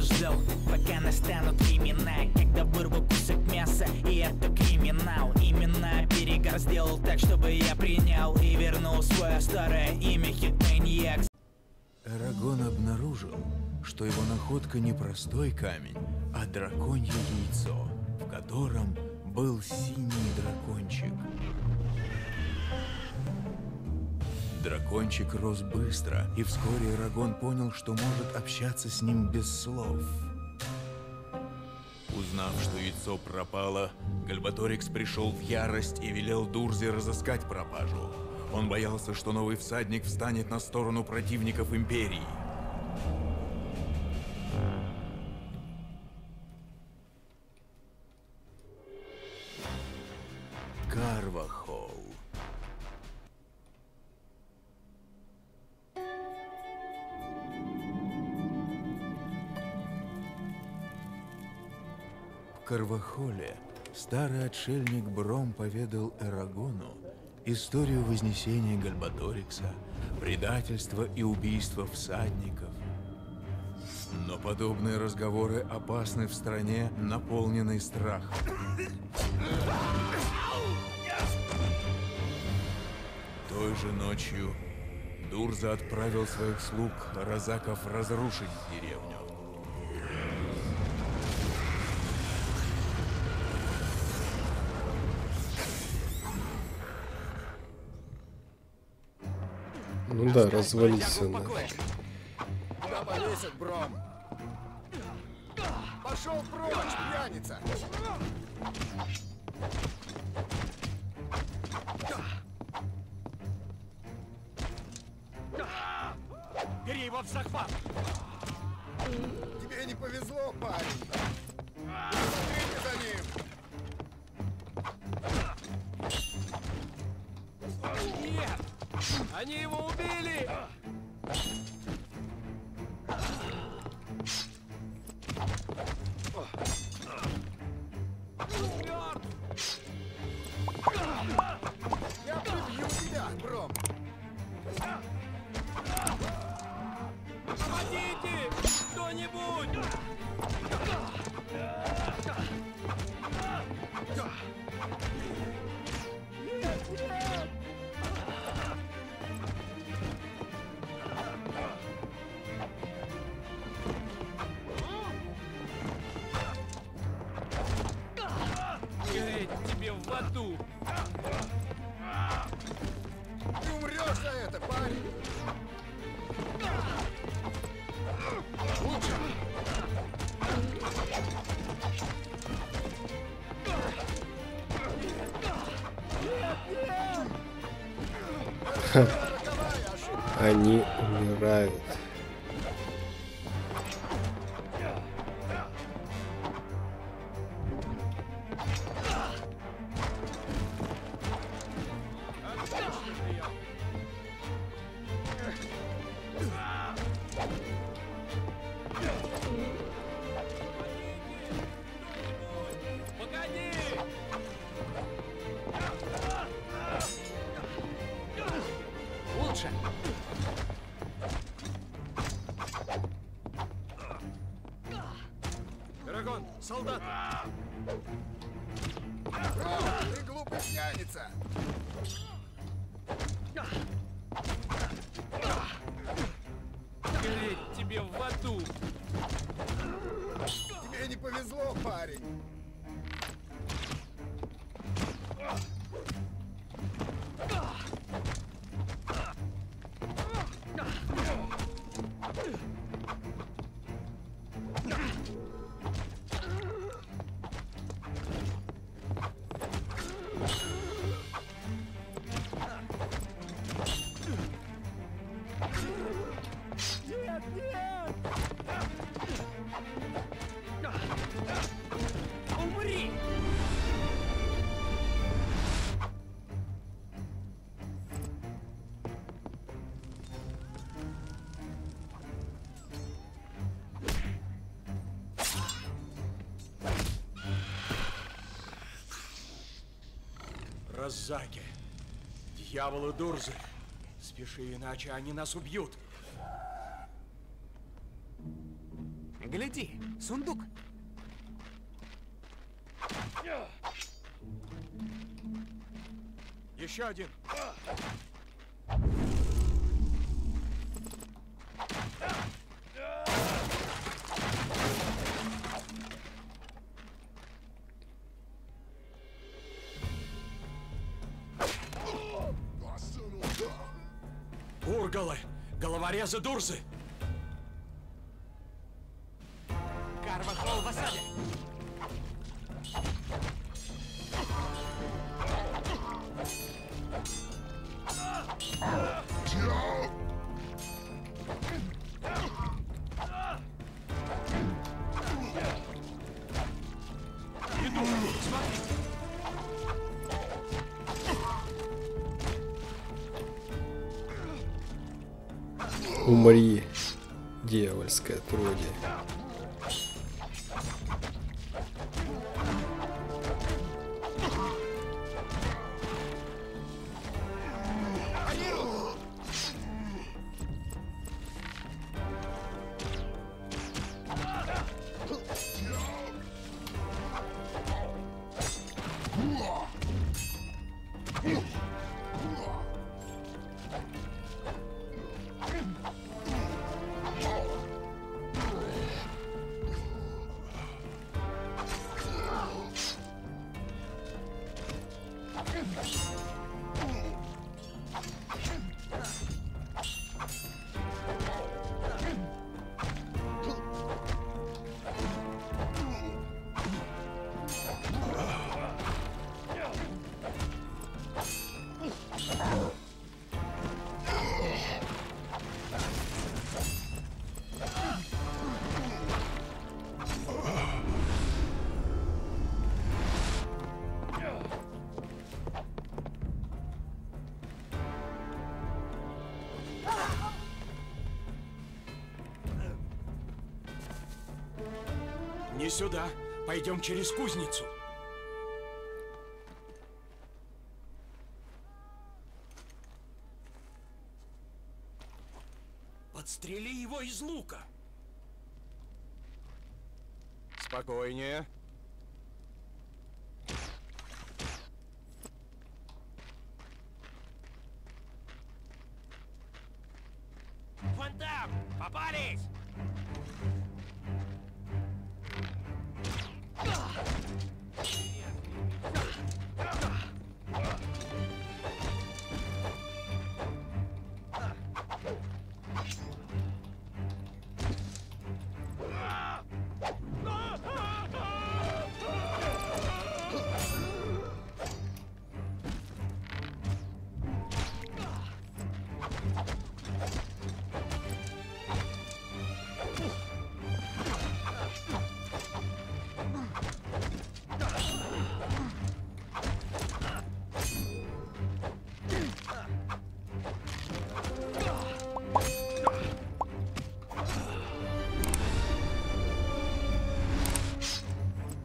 ждал, пока настанут времена Когда вырву кусок мяса, и это криминал Именно перегар сделал так, чтобы я принял И вернул свое старое имя Хитманьяк Эрагон обнаружил, что его находка не простой камень, а драконье яйцо, в котором был синий дракончик. Дракончик рос быстро, и вскоре Эрагон понял, что может общаться с ним без слов. Узнав, что яйцо пропало, Гальбаторикс пришел в ярость и велел Дурзе разыскать пропажу. Он боялся, что новый всадник встанет на сторону противников Империи. Карвахоле старый отшельник Бром поведал Эрагону историю вознесения Гальбаторикса, предательства и убийства всадников. Но подобные разговоры опасны в стране, наполненной страхом. Той же ночью Дурза отправил своих слуг Розаков разрушить деревню. Ну да, развалить все. Да. Куда повесят, Бром? Пошел прочь, пьяница! Бери его в захват! Тебе не повезло, парень! Смотрите за ним! Нет! Они его убили! Они умирают. Лучше! Эрагон, солдат! Бром, ты глупый пьяница! Гореть тебе в аду! Тебе не повезло, парень! Розаки, дьяволы Дурзы, спеши, иначе они нас убьют. Гляди, сундук. Еще один. Головорезы Дурзы! Умри, дьявольское отродье. Не сюда. Пойдем через кузницу. Подстрели его из лука. Спокойнее.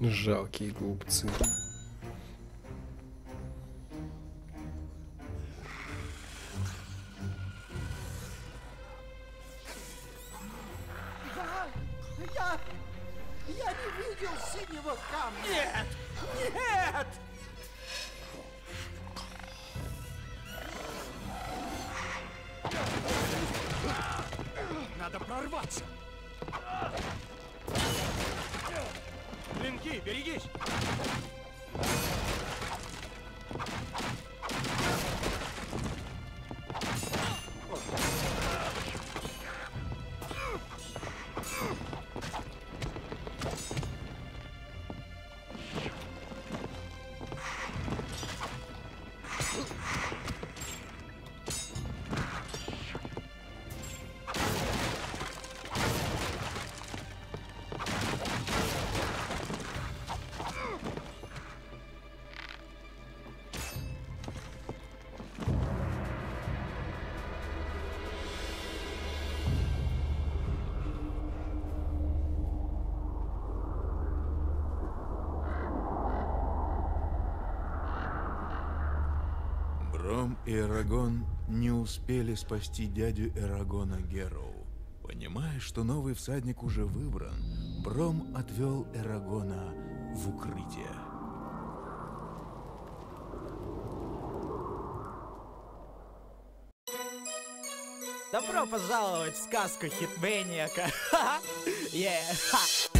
Жалкие глупцы. Я... Я не видел синего камня! Нет! Нет! Бром и Эрагон не успели спасти дядю Эрагона Героу. По Понимая, что новый всадник уже выбран, Бром отвел Эрагона в укрытие. Добро пожаловать в сказку Хитмэниака. Yeah.